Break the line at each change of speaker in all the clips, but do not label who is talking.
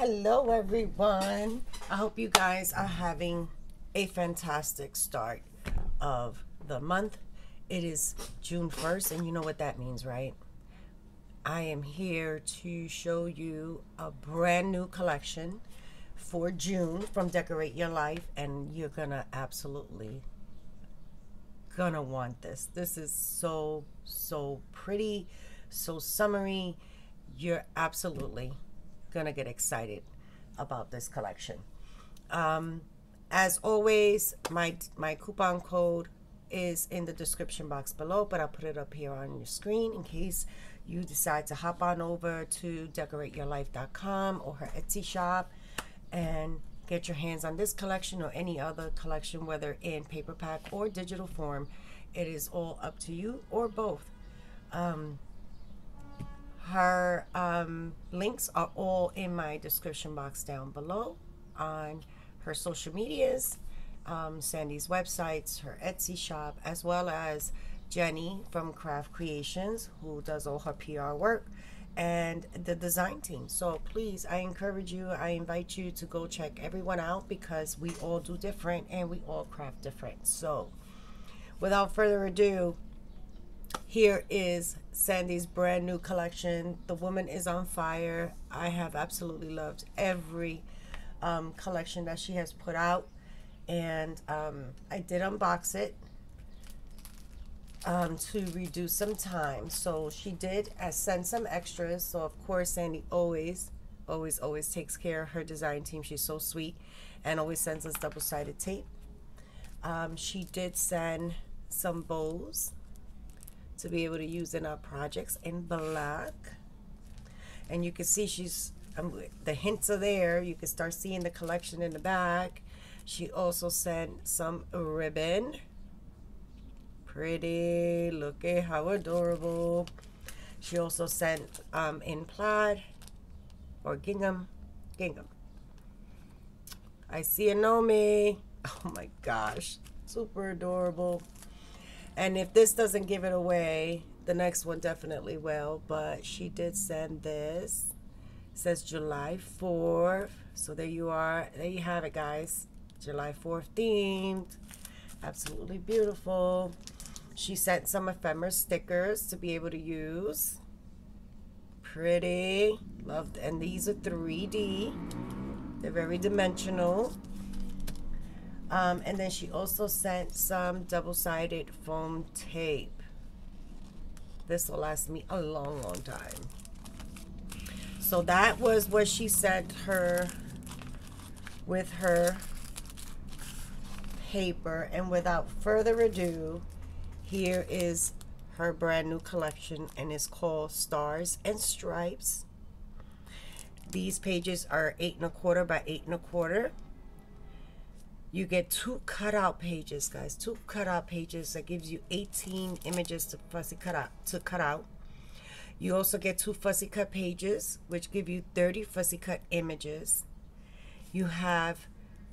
Hello, everyone. I hope you guys are having a fantastic start of the month. It is June 1st, and you know what that means, right? I am here to show you a brand new collection for June from Decor8yourlife, and you're gonna absolutely gonna want this. This is so, so pretty, so summery. You're absolutely gonna get excited about this collection. Um, as always, my my coupon code is in the description box below, but I'll put it up here on your screen in case you decide to hop on over to decor8yourlife.com or her Etsy shop and get your hands on this collection or any other collection, whether in paperback or digital form. It is all up to you or both. Um, her um, links are all in my description box down below on her social medias, um, Sandi's websites, her Etsy shop, as well as Jenni from Craft Creations, who does all her PR work, and the design team. So please, I encourage you, I invite you to go check everyone out because we all do different and we all craft different. So without further ado, here is Sandi's brand new collection. The woman is on fire. I have absolutely loved every um, collection that she has put out. And um, I did unbox it um, to reduce some time. So she did uh, send some extras. So, of course, Sandi always, always, always takes care of her design team. She's so sweet and always sends us double sided tape. Um, she did send some bows to be able to use in our projects in black. And you can see she's, um, the hints are there. You can start seeing the collection in the back. She also sent some ribbon. Pretty, look at how adorable. She also sent um, in plaid or gingham, gingham. I see a Nomi. Oh my gosh, super adorable. And if this doesn't give it away, the next one definitely will. But she did send this. It says July 4th. So there you are. There you have it, guys. July 4th themed. Absolutely beautiful. She sent some ephemera stickers to be able to use. Pretty. Loved. And these are 3D. They're very dimensional. Um, and then she also sent some double-sided foam tape. This will last me a long, long time. So that was what she sent her with her paper. And without further ado, here is her brand new collection and it's called Stars and Stripes. These pages are eight and a quarter by eight and a quarter you get two cutout pages guys. Two cutout pages that gives you 18 images to fussy cut out to cut out. You also get two fussy cut pages which give you 30 fussy cut images. You have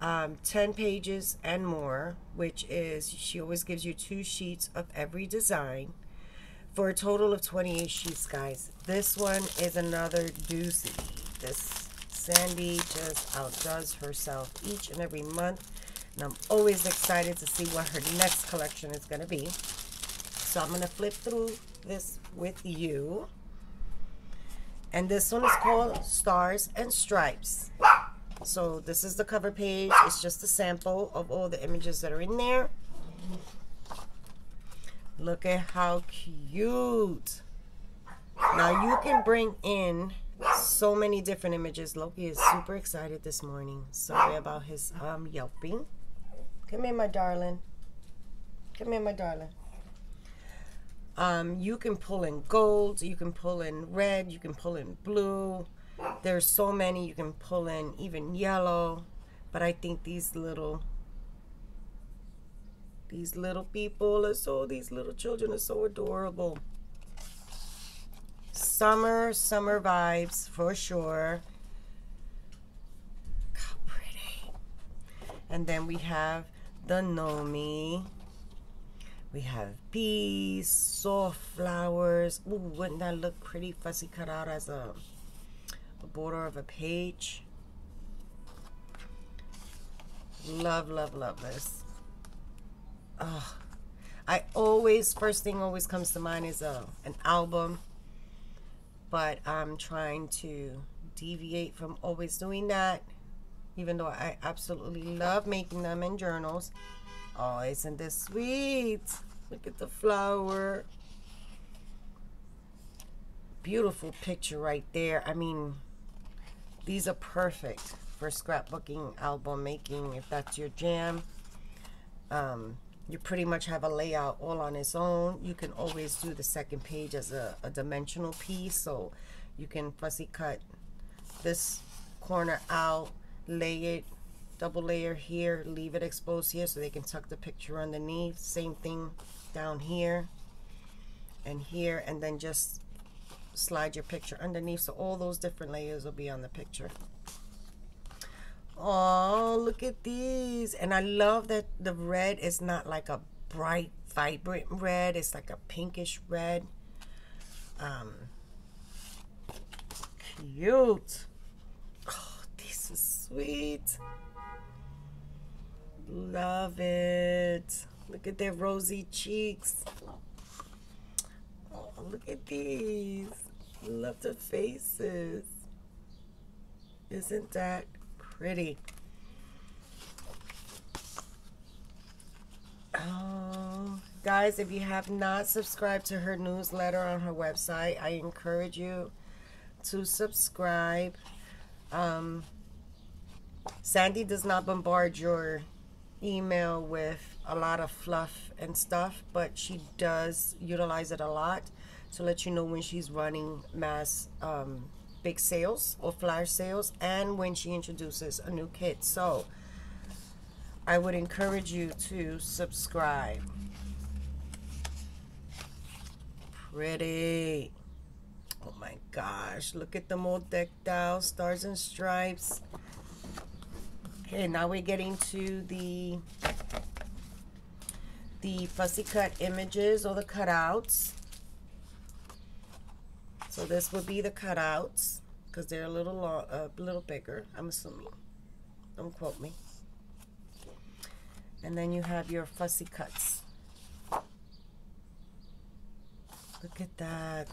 um, 10 pages and more which is she always gives you two sheets of every design for a total of 28 sheets guys. This one is another doozy. This Sandi just outdoes herself each and every month. And I'm always excited to see what her next collection is going to be. So I'm going to flip through this with you. And this one is called Stars and Stripes. So this is the cover page. It's just a sample of all the images that are in there. Look at how cute. Now you can bring in so many different images. Loki is super excited this morning. Sorry about his um, yelping. Come here, my darling. Come here, my darling. Um, you can pull in gold, you can pull in red, you can pull in blue. There's so many you can pull in, even yellow. But I think these little, these little people are so, these little children are so adorable summer, summer vibes for sure. How pretty. And then we have the Nomi. We have bees, soft flowers. Ooh, wouldn't that look pretty fussy cut out as a the border of a page. Love, love, love this. Oh, I always, first thing always comes to mind is a, uh, an album. But I'm trying to deviate from always doing that. Even though I absolutely love making them in journals. Oh, isn't this sweet? Look at the flower. Beautiful picture right there. I mean, these are perfect for scrapbooking, album making, if that's your jam. Um, you pretty much have a layout all on its own. You can always do the second page as a, a dimensional piece. So you can fussy cut this corner out, lay it, double layer here, leave it exposed here so they can tuck the picture underneath. Same thing down here and here and then just slide your picture underneath so all those different layers will be on the picture. Oh, look at these. And I love that the red is not like a bright, vibrant red. It's like a pinkish red. Um, cute. Sweet. Love it. Look at their rosy cheeks. Oh, look at these. Love the faces. Isn't that pretty. Oh, guys, if you have not subscribed to her newsletter on her website, I encourage you to subscribe. Um, Sandi does not bombard your email with a lot of fluff and stuff, but she does utilize it a lot to let you know when she's running mass um, big sales or flash sales and when she introduces a new kit. So I would encourage you to subscribe. Pretty. Oh my gosh, look at them all decked out, stars and stripes. Okay, now we're getting to the the fussy cut images or the cutouts. So this would be the cutouts because they're a little a little bigger, I'm assuming. Don't quote me. And then you have your fussy cuts. Look at that.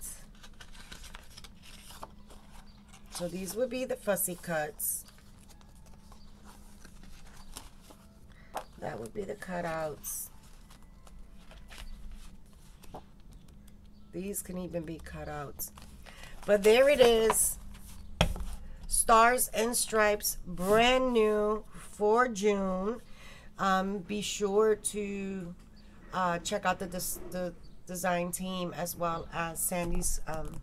So these would be the fussy cuts. That would be the cutouts. These can even be cutouts. But there it is. Stars and Stripes, brand new for June. Um, be sure to uh, check out the, the design team as well as Sandi's um,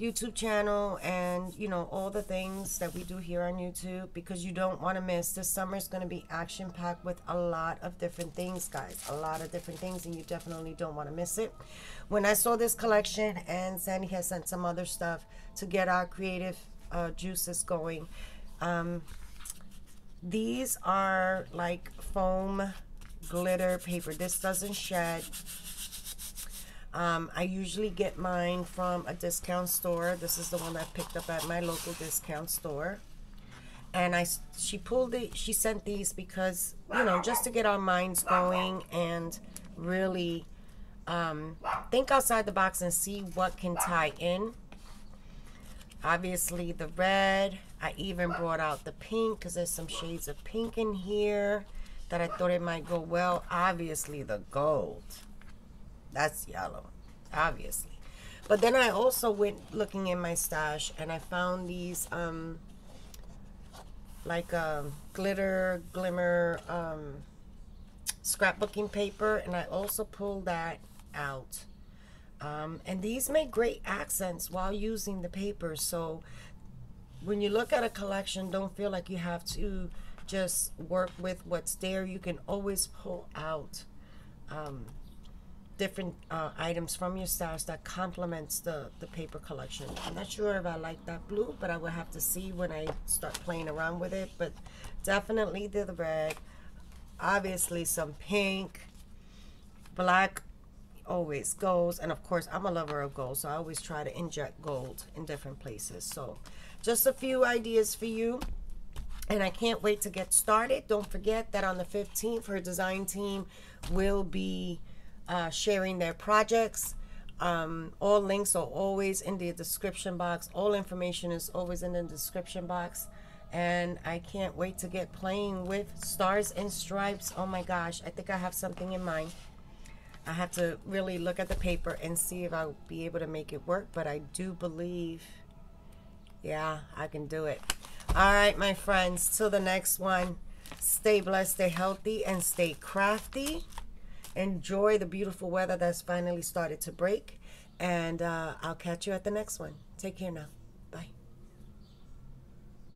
YouTube channel and you know all the things that we do here on YouTube because you don't want to miss. This summer is going to be action packed with a lot of different things guys a lot of different things and you definitely don't want to miss it. When I saw this collection and Sandi has sent some other stuff to get our creative uh, juices going um, these are like foam glitter paper. This doesn't shed um, I usually get mine from a discount store. This is the one I picked up at my local discount store. And I, she pulled it, she sent these because, you know, just to get our minds going and really um, think outside the box and see what can tie in. Obviously the red, I even brought out the pink because there's some shades of pink in here that I thought it might go well. Obviously the gold. That's yellow, obviously. But then I also went looking in my stash and I found these um, like a um, glitter, glimmer um, scrapbooking paper. And I also pulled that out. Um, and these make great accents while using the paper. So when you look at a collection, don't feel like you have to just work with what's there. You can always pull out um, different uh, items from your stash that complements the, the paper collection. I'm not sure if I like that blue, but I will have to see when I start playing around with it. But definitely the red. Obviously some pink, black, always goes. and of course i'm a lover of gold so i always try to inject gold in different places so just a few ideas for you and i can't wait to get started don't forget that on the 15th her design team will be uh, sharing their projects um, all links are always in the description box all information is always in the description box and I can't wait to get playing with stars and stripes. Oh my gosh, I think I have something in mind. I have to really look at the paper and see if I'll be able to make it work, but I do believe, yeah, I can do it. All right, my friends, till the next one, stay blessed, stay healthy, and stay crafty. Enjoy the beautiful weather that's finally started to break, and uh, I'll catch you at the next one. Take care now.